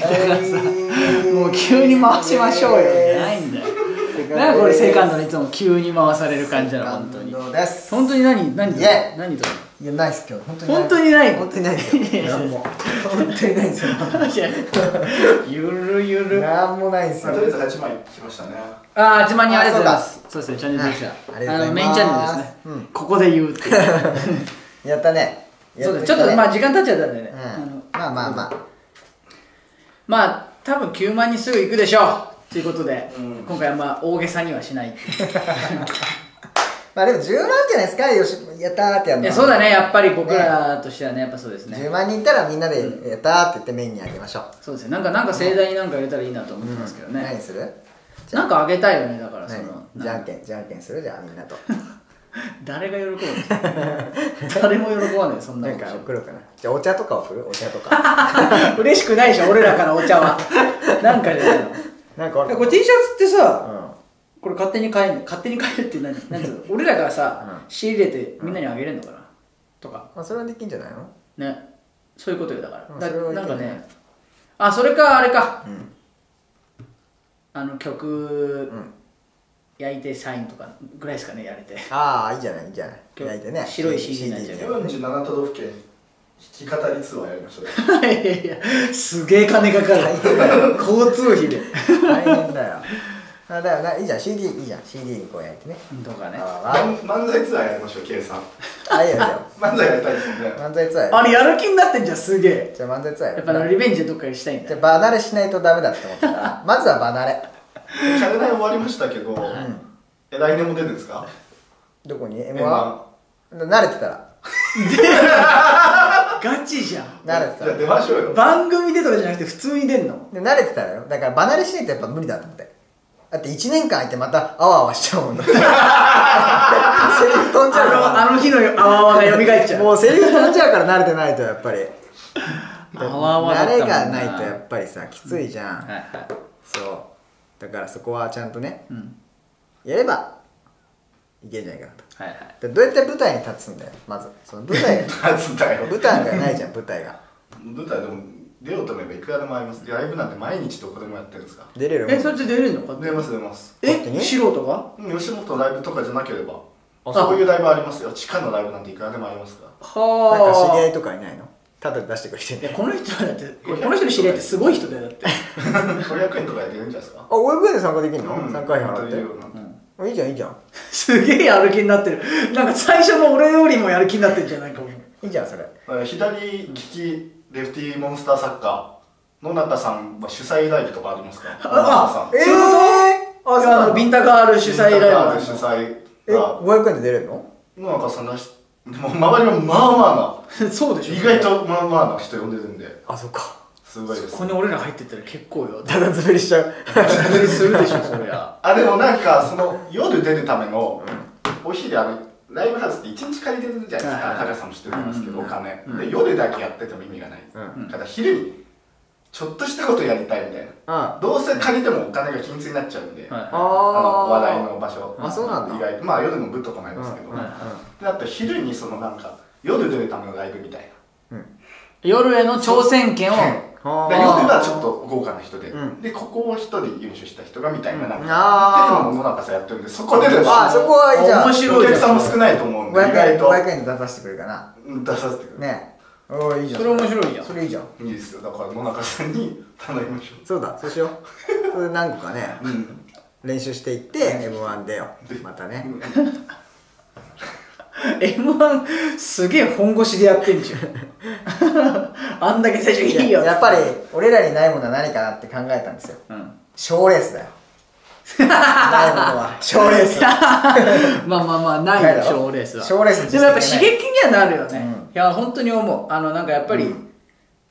だからさもう急に回しましょうよ。じゃないんだよ。なんかこれセカンドにいつも急に回される感じなの本当に。本当に何何と何といやないっす今日。本当に本当にないの？本当にないですよ。何も。本当にないですよ。ゆるゆる。あ何もないですよ。まあとりあえず8枚来ましたね。あー、8万人ありがとうございます。そうですねチャンネル登録者、はいありがとうございます。のメインチャンネルですね、うん。ここで言うっていう。やったね。そうですちょっとまあ時間経っちゃったんでね、まあまあまあまあ多分9万人すぐ行くでしょう。ということで、うん。今回はまあ大げさにはしない。まあでも10万じゃないですか？よしやったーってやるのそうだね。やっぱり僕らとしてはねやっぱそうですね。10万人いたらみんなでやったーって言ってメインにあげましょう。そうですね。なんかなんか盛大になんかあげたらいいなと思ってますけどね、何する？なんかあげたいよねだからその。何じゃんけんじゃんけんする？じゃあみんなと 誰が喜ぶの？誰も喜ばないそんななんか送ろうかな。じゃあお茶とか送る？お茶とか。嬉しくないでしょ俺らからお茶は。なんかじゃないの？なんかこれ T シャツってさ、うん。これ勝手に買える勝手に買えるって何？何つうの？俺らがさ、うん。仕入れてみんなにあげれるのかな？とか。まあそれはできんじゃないの？ね。そういうことよだから。だうんなんかね。あそれかあれか。うん。あの曲うん焼いてサインとかぐらいですかねやれて。ああいいじゃないいいじゃない。焼いてね。白い CD になっちゃうけど47都道府県弾き語りツアーやりましょうよ。いやいやすげえ金かかる。大変だよ。交通費で。大変だよ。あだからな。いいじゃん。CD いいじゃん。CD にこう焼いてね。とかね。ああ漫漫才ツアーやりましょう K さん。あいいよいいよ。漫才やりたいですよね。漫才ツアーやあれやる気になってんじゃんすげえ。じゃあ漫才ツアーややっぱあのリベンジどっかにしたいんだ。じゃあ離れしないとダメだって思った。からまずは離れチャレナイ終わりましたけど、え来年も出るんですか？どこに？M1 M1 慣れてたら。ガチじゃん。慣れてたら。じゃあ出ましょうよ。番組でとかじゃなくて普通に出んの。で慣れてたらよ。だから離れしないとやっぱ無理だと思って。だって1年間空いてまたあわあわしちゃうもんだって。セリフ飛んじゃうかあのあの日のあわあわが蘇っちゃうらもうセリフ飛んじゃうから慣れてないとやっぱり。あわあわだった慣もんな。れがないとやっぱりさきついじゃん、はいはい。そうだからそこはちゃんとねうん。やればいけるんじゃないかなと。はいはい。でどうやって舞台に立つんだよまず。その舞台が 立つだよ。舞台がないじゃん舞台が。舞台でも出ようと思えばいくらでもあります。ライブなんて毎日どこでもやってるんですか？出れるえそれって出れるの？か出ます出ます。え素人が？うん吉本ライブとかじゃなければ。あそう。いうライブありますよ。地下のライブなんていくらでもありますから。はなんか知り合いととかいないの？ただ出してくれてね。この人はだってこの人の知り合いってすごい人だよだって。500円とかやってるんじゃないですか？あ500円で参加できるの、うん。参加費払って。いいじゃんいいじゃん。すげえやる気になってる。なんか最初の俺よりもやる気になってんじゃないかも。いいじゃんそれ。え左利きレフティーモンスターサッカー野中さんは主催ライブとかありますか？あ野中さん。えそういうこと？あそうなのビンタガール主催ライブビンタガールなの主催えが500円で出れるの？野中さんらしでも周りもまあまあ そうでしょ。な意外とまあまあな人呼んでるんで。あそっか。すごいです。ここに俺ら入ってったら結構よ。ただ滑りしちゃう。無理するでしょそりゃあでもなんかその夜出るためのお昼あのライブハウスって一日借りてるじゃないですはいはいか高橋さんも知ってるんですけどうん。お金うんで夜だけやってても意味がないうんだから昼にちょっとしたことやりたいみたいな。あどうせ借りてもお金が均一になっちゃうんで、はい。ああの話題のの場所。あそうなんだ。意外と。まあ夜の部とかもありますけど、うんうん。うんであと昼にそのなんか夜出るためのライブみたい夜への挑戦権を。夜はちょっと豪華な人で、うん。でここを一人優勝した人がみたいな。なん。か、あーっていうのも野中さんやってるんでそこでですあそこはいいじゃん。面白いお客さんも少ないと思うんで意500円外と。500円で出させてくれるかな。うん出させてくれる、ねえおーいいじゃん。それ面白いじゃん。それいいじゃん。いいですよ。だから野中さんに頼みましょそうだそうしよう。それで何個かねううん。練習していって m 1出よ。またね。m 1すげえ本腰でやってんじゃん。あんだけ最初いいよややっぱり俺らにないものは何かなって考えたんですよ。うん。賞レースだよないものは賞レース。まあまあまあないよ賞レースは。賞レースのでもやっぱ刺激にはなるよね、うん。いや本当に思う。あのなんかやっぱり、うん。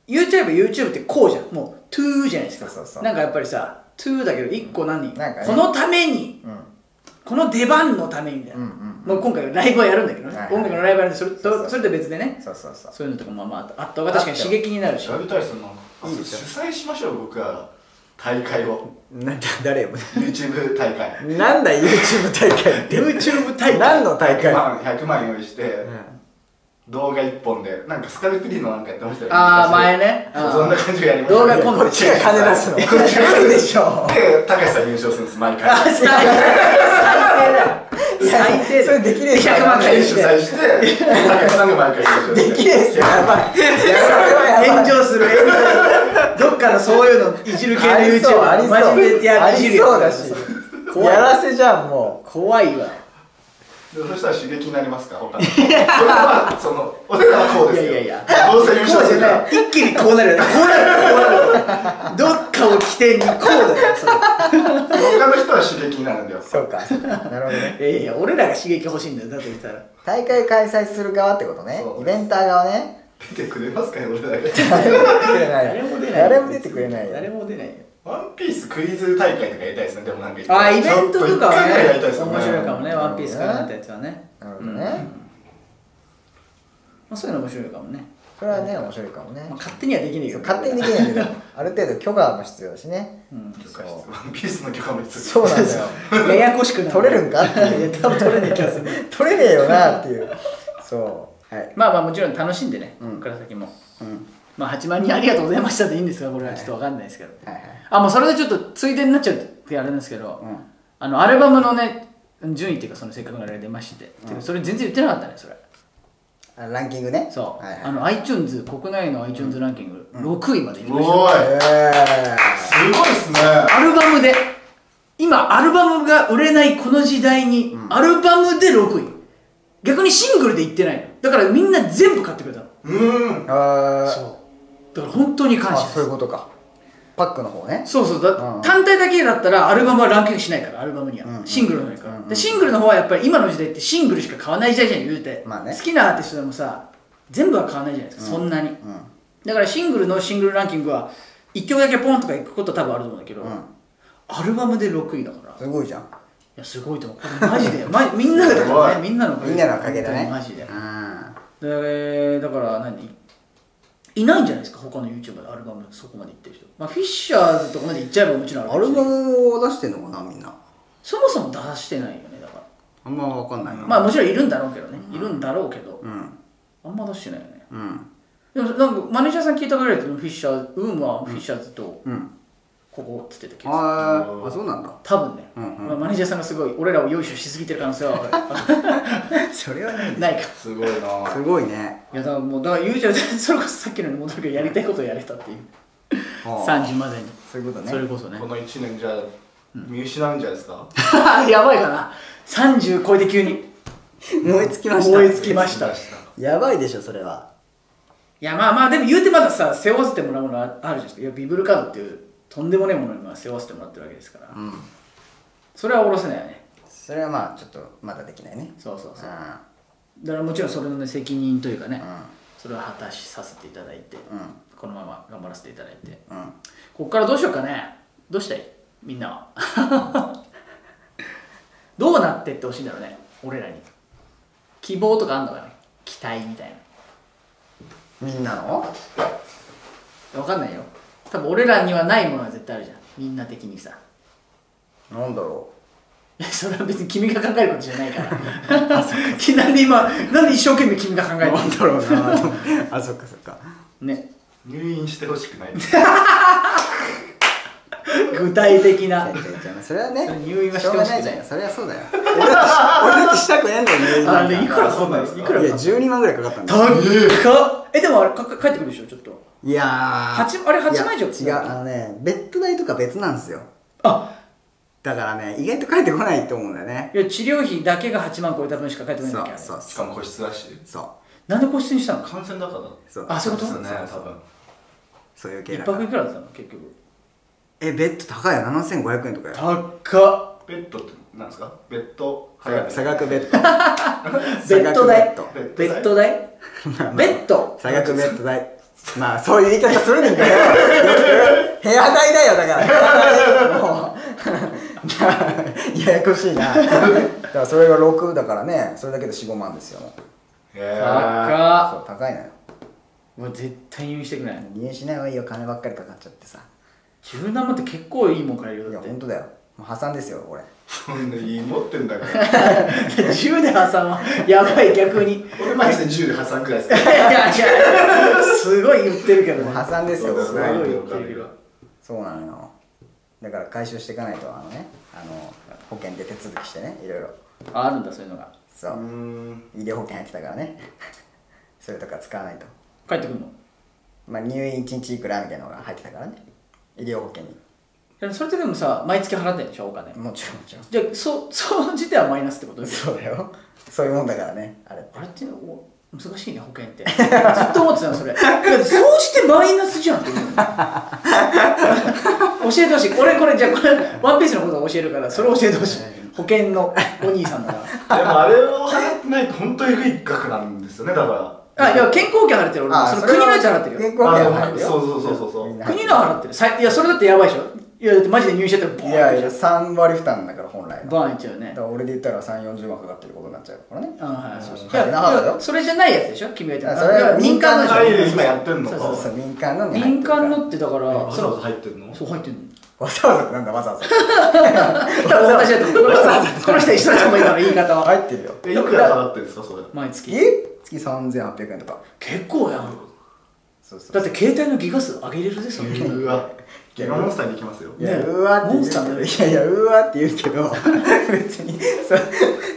YouTube YouTube ってこうじゃん。もう to じゃないですか。そうそうなんかやっぱりさ to だけど一個何、なんかね。このためにうん。この出番のためにみたいな、うんうんもう今回ライブはやるんだけどね、はいはい音楽のライブはやるんでそれそうそうとそれと別でね。そうそうそう。そういうのとかもまあまああった方が確かに刺激になるし。やりたいですよなんかいいでしょ主催しましょう僕ら大会を。なんだ誰よ。YouTube 大会。なんだ YouTube 大会って。YouTube 大会。何の大100会万100万用意して、動画一本で。なんかスカルプリーのなんかやってましたよね。ああ昔。前ね。そんな感じでやりました。動画コンテンツこっちが金出すの。違うでしょで高橋さん優勝するんです毎回。あ 最低それできねえ。じゃん100万回主催して高橋さんが毎回できねえっすよ。やばい炎上する炎上する。どっかのそういうのいじる系のありそう。YouTuber ありそうマジでやいじるよ。そうだし。やらせじゃんも怖いわ。でそしたら刺激になりますか他のそれはその俺らはこうですよいやいやいどうせ優勝するから一気にこうなるよねこうなるこうなるどっかを起点にこうだよそれ。他の人は刺激になるんだよ。うそうか。なるほどね。いやいや俺らが刺激欲しいんだよだと言ったら。大会開催する側ってことね。イベンター側ね。出てくれますかね俺ら。が誰も出てくれない。誰も出ない誰も出てくれないよ。誰も出ないよ。ワンピースクイズ大会とかやりたいですねでもなんかあイベントとかはねたいですよ面白いかもねうんワンピースからなったやつはねなるほどね。まあそういうの面白いかもねそれはね面白いかもね。まあ勝手にはできねえよ勝手にできないけど ある程度許可も必要だしね。うん許可必要。ワンピースの許可も必要。そうなんだよ。ややこしくなる。取れるんか？いういや多分取れない気がする。取れねえよなっていう。そう。はい。まあまあもちろん楽しんでね、うん。も。うん。まあ8万人ありがとうございましたでいいんですがこれはちょっとわかんないですけど、はいはいあもうそれでちょっとついでになっちゃうってあれなんですけど、うん。あのアルバムのね順位っていうかそのせっかくのあれが出まして、てかそれ全然言ってなかったねそれ。あランキングね。そう、はいはい。あの iTunes 国内の iTunes ランキング6位までい。きおました、ーいえすごいっすね。アルバムで今アルバムが売れないこの時代に、アルバムで6位。逆にシングルでいってないの。だからみんな全部買ってくれたの。うーん。ー、あー。そう。だから本当に感あ謝です。そういうことかパックの方ね。そうそう。だ、うん。単体だけだったらアルバムはランキングしないからアルバムには、うんシングルの方から、うんでシングルの方はやっぱり今の時代ってシングルしか買わない時代じゃん言うて、まあね。好きなアーティストでもさ全部は買わないじゃないですか、そんなに。うん。だからシングルのシングルランキングは1曲だけポンとかいくこと多分あると思うんだけど、うん。アルバムで6位だから。いすごいじゃん。やすごいと思う。マジでマジ みんなのおかげみんなのおかげだねマジで。うんでだから何？いないんじゃないですか？他の YouTuber でアルバムそこまでいってる人、まあ、フィッシャーズとかまでいっちゃえばもちろんあアルバムを出してんのかなみんな。そもそも出してないよねだから。あんま分かんないな。まあもちろんいるんだろうけどね、いるんだろうけど、うん。あんま出してないよね。うん。でもなんかマネージャーさん聞いたぐらいだとフィッシャーウームはフィッシャーズとうんここっつってた気がする、あそうなんだ。多分ね、うんうん。まあ、マネージャーさんがすごい俺らを用意しすぎてる可能性は それはねないか。すごいな。すごいね。いやだからもうだから言うじゃん。それこそさっきのに戻るけどやりたいことをやれたっていう。あー。3時までに。そういうことね。それこそね。この1年じゃ見失うんじゃないですか？やばいかな。30超えて急に。燃え尽きました。燃え尽きました。いやばいでしょそれは。やまあまあでも言うてまださ背負わせてもらうものああるじゃないですか。いやビブルカードっていうとんでもねえものにまあ背負わせてもらってるわけですから、うん。それは下ろせないよね。それはまあちょっとまだできないね。そうそうそう。うだからもちろんそれの、ね、責任というかね、ん。それは果たしさせていただいて、うこのまま頑張らせていただいて。んうん。こっからどうしようかね。どうしたい？みんなは。どうなってってほしいんだろうね。俺らに。希望とかあんのかね。期待みたいみんなの？な分かんないよ多分俺らにはないものは絶対あるじゃん。みんな的にさ。なんだろいやそれは別に君が考えることじゃないから。なんで今なんで一生懸命君が考えてるんだろうな。あそっかそっか。ね。入院してほしくない。具体的な。それはね入院はしてほしくない。それはそうだよ。俺だって俺だってしたくねえんだよ入院なんかあれいくらそんなんいくらいや12万ぐらいかかったんだよ。高っ。えでもあれかか帰ってくるでしょ？ちょっといやー。八あれ八万以上いや違うあのねベッド代とか別なんですよ。あ。だからね意外と帰ってこないと思うんだよね。いや治療費だけが8万超えた分しか返ってこないんだっけあれ。そうしかも個室だし。そう。なんで個室にしたの？感染だから。そう。あそういうこと？ですね多分。そういう系一だから。泊いくらだったの結局？えベッド高いよ。7500円とかよ。高っ。ベッドって何ですか？ベッド？差額 ベッド。ベッド代？ベッド。代？ベッド差額ベッド代まあそういう言い方するねんかよ。部屋代だよだから。部屋代もう。ややこしいな。だからそれが6だからね。それだけで45万ですよへ高っ。そう高いのよ。もう絶対入院してくれない。入院しない方がいいよ。金ばっかりかかっちゃってさ。17万って結構いいもんからいよだって。や本当だよ。もう破産ですよこれそんな家持ってんだから。10で破産はやばい逆に。俺マジで10で破産くらいです いやいやすごい言ってるけどね。もう破産ですよすごい言ってるけど。そうなのよ。だから回収していかないとあのねあの保険で手続きしてねいろいろ。ああるんだそういうのが。そう。う、ん。医療保険入ってたからね。それとか使わないと。帰ってくるの？まあ入院1日いくらみたいなのが入ってたからね。医療保険にそれってでもさ毎月払ってんでしょお金。もちろんもちろん。じゃあそ その時点はマイナスってこと？そうだよ。そういうもんだからね。あれってあれってお難しいね保険って。ずっと思ってたのそれ。いやそうしてマイナスじゃんって思う 教えてほしい。俺これじゃあこれワンピースのことを教えるからそれ教えてほしい。保険のお兄さんだか でもあれを払ってないと本当にえぐい額なんですよねだから。らあいや健康保険払ってる俺も。その国のやつ払ってるよ。健康保険はあ入るよ。そうそうそうそう。国のは払ってる。さいいやそれだってやばいでしょ？いやだってマジで入院しちゃったらボーンいやいや3割負担だから本来は。バーンいっちゃうよね。だから俺で言ったら3 4 0万かかってることになっちゃうからね。あはいそうそう。いや入ってなかったよそれじゃないやつでしょ？君が言ってるあそれは民間の今やってんのか。そうそうそう。民間の民るから。間のってだからわざわざ入ってんの？そう入ってんの。わざわざなんだわざわざ。多分同じだと思う。この人この人一緒だと思う今の言い方は。入ってるよ。えいくら払ってるんですかそれ？毎月。え月3800円とか。結構やん。そうそうだって携帯のギガ数上げれるでそんなのうわゲガモンスターに行きますよ。いや、ねうわって言ういやいやうわって言うけど。別にそ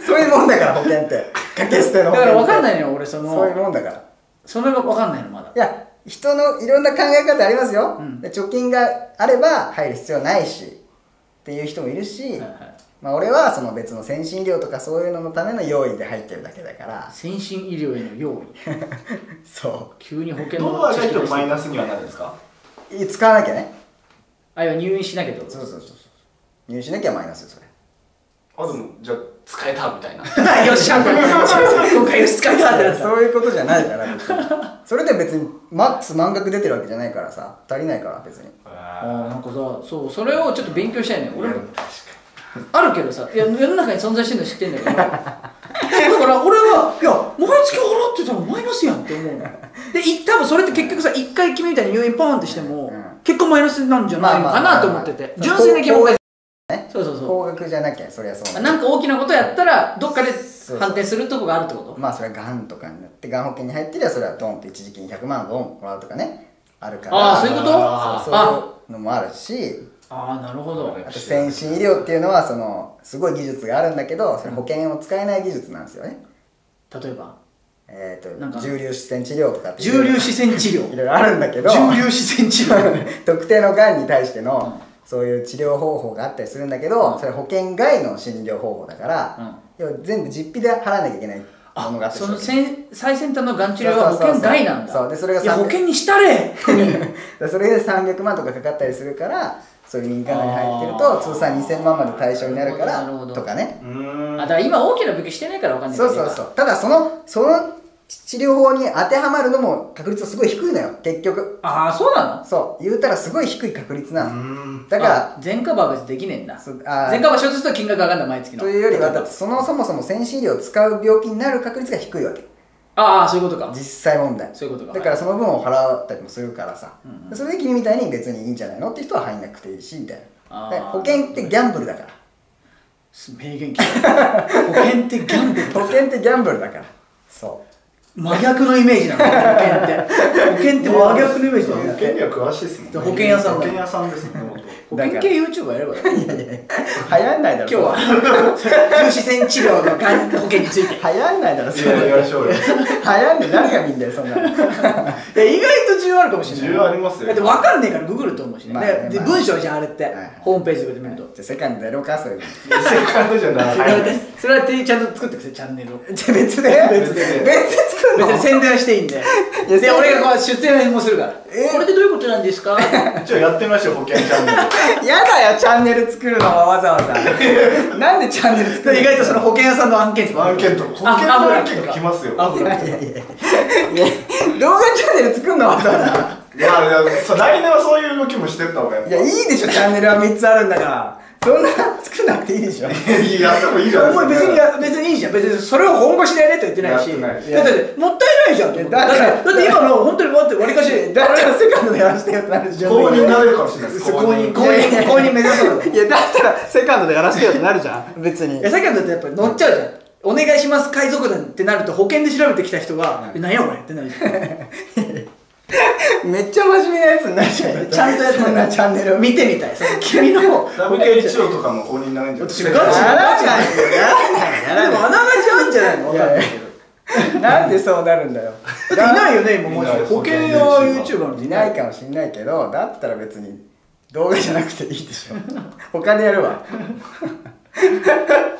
そういうもんだから保険って。掛け捨ての保険って。だから分かんないのよ俺その。そういうもんだから。それが分かんないのまだ。いや人のいろんな考え方ありますよ、うん。で貯金があれば入る必要ないしっていう人もいるし、はいはい。まあ、俺はその別の先進医療とかそういうののための用意で入ってるだけだから。先進医療への用意。そ急に保険どうのは入ってもマイナスにはなるんですか？うい使わなきゃねあいや入院しなきゃってこと？そうそうそうそう。入院しなきゃマイナスよそれ。あでもじゃあ使えたみたいな。よっしゃ今回よし使えたってなった。そういうことじゃないから別に。それで別にマックス満額出てるわけじゃないからさ足りないから別に。あーなんかさそうそれをちょっと勉強したいね俺も。確かあるけどさいや世の中に存在してるの知ってんだけどだから俺はいや毎月払ってたらマイナスやんって思うの。でい多分それって結局さ一回君みたいに入院ポーンってしても、うん結果マイナスなんじゃないのかなと思ってて。純粋な疑問がそうそうそう高額じゃなきゃそりゃそう。ななんか大きなことやったらどっかで判定するとこがあるってこと？まあそれはがんとかになってがん保険に入ってりゃそれはドンって一時金100万ドンもらうとかね。あるから。ああそういうこと？そういうのもあるし。ああなるほど。あと先進医療っていうのはそのすごい技術があるんだけどそれ保険を使えない技術なんですよね、例えば？えっ、なんかと重粒子線治療とかって重粒子線治療。いろいろあるんだけど重粒子線治療。特定のがんに対しての、そういう治療方法があったりするんだけど、それ保険外の診療方法だから、要は全部実費で払わなきゃいけないものがああその最先端のがん治療は保険外なんだ。そう。でそれがいや300保険にしたれ。でそれで300万とかかかったりするからそういう民間に入ってるあとー。通算2000万まで対象になるからとかね。あだから今大きな病気してないからわかんないそうそうそう。ただそのその治療法に当てはまるのも確率はすごい低いのよ結局。ああそうなの？そう。言うたらすごい低い確率な。うのん。だからあ全カバーは別にできねえんだ。全カバー。しようとすると金額上がるんだ毎月の。というよりはだってそのそもそも先進医療を使う病気になる確率が低いわけああそういうことか。実際問題。そういうことか。だからその分を払ったりもするからさ、うんうん。それで君みたいに別にいいんじゃないのって人は入んなくていいしみたいな。で保険ってギャンブルだから。名言聞いた。保険ってギャンブル。保険ってギャンブルだから。そう真逆のイメージなの。保険って。保険って真逆のイメージだ保よ険には詳しいですもんね。保険屋さんだ保険屋さんですね保険系 YouTuber やれば。いいいやいや流行んないだろ今日は。重視線治療のがん保険について。い流行んないだろそいやれやりましょうよ。流行んで誰が見んだよそんなの。や意外と需要あるかもしれない。需要ありますよ。だって分かんねえからググると思うしね,、まあねまあでで文章じゃんあれって、はいホームページとかで見ると、じゃあ世界に出ろかそういうのセカンドじゃない。それはちゃんと作ってくださいチャンネルを。別で。別で。別で 別に宣伝はしていいんで。いやで俺がこう出演もするから、え？これってどういうことなんですか？じゃあやってみましょう保険チャンネル。やだよ チャンネル作るのはわざわざ。なんでチャンネル作るの？意外とその保険屋さんの案件とか。案件とか。保険の案件が来ますよ。あい。やいやいや。いや動画チャンネル作るのわざわざ。いやいやそう来年はそういう動きもしてった方がやっぱ。いやいいでしょチャンネルは3つあるんだからそんな作作んなくていいでしょ。いやってもいいじゃないお前別にや別にいいじゃん。別にそれを本腰でやれと言ってないし。やってない。いやだってもったいないじゃんって。だってだって今の本当に待ってわりかしだからセカンドでやらせてよってなるじゃん。公認になれるかもしれないです。公認。公公認認。公認目指そういやだったらセカンドでやらせてよってなるじゃん。別に。いやさっきのだってやっぱ乗っちゃうじゃん。お願いします海賊団ってなると保険で調べてきた人が「え何やお前」ってなるじゃん めっちゃ真面目なやつになっちゃうちゃんとやってそんなチャンネル見てみたい。そ の君の保険 WHO とかも公認になれるんじゃない？私ガチやらないよやらないでもあながちあるんじゃないの分かんないけど。なんでそうなるんだよ。だっていないよね今マジいないで保険や YouTuber なんてい。ないかもしんないけどだったら別に動画じゃなくていいでしょ。他でやるわ。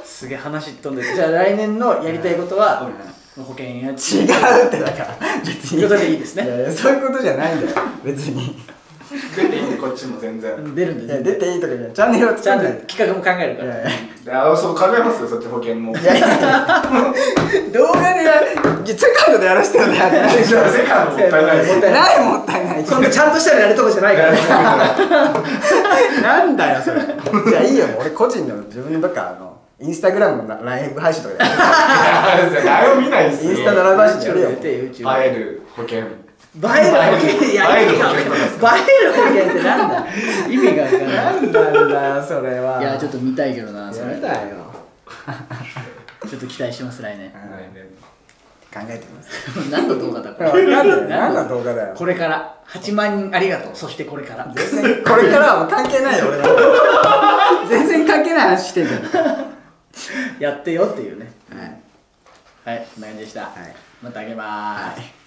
すげえ話飛んでる。じゃあ来年のやりたいことは保険や違うってだから別に。ということでいいですね。いやいやそういうことじゃないんだよ。別に。出ていいんでこっちも全然。うん出るんいでや出ていいとかじゃないチャンネルをちゃんと作んない企画も考えるから。いやいやであそう考えますよそっち保険も。いやいや動画でやセカンドでやらせてよねセカンドもったいないもったいないもったいない。そんなちゃんとしたらやるとこじゃないから。なんだよそれ。じゃあいいよ俺個人の自分のとかあのインスタグラムのライブ配信とかで。誰も見ないですよ。インスタのライブ配信やるよ。出て YouTube 映える保険。映える保険。いや映えるか。映える保険ってなんだ？意味がわかん。ないなんだよそれは。いやちょっと見たいけどなそれ。やだよ。ちょっと期待してます来年。考えてます。何の動画だこれ？何の動画だよ。これから。8万人ありがとう。そしてこれから。全然これからは関係ないよ俺は全然関係ない話してんじゃんやってよっていうね。はい。はいこんな感じでした、い。またあげまーす、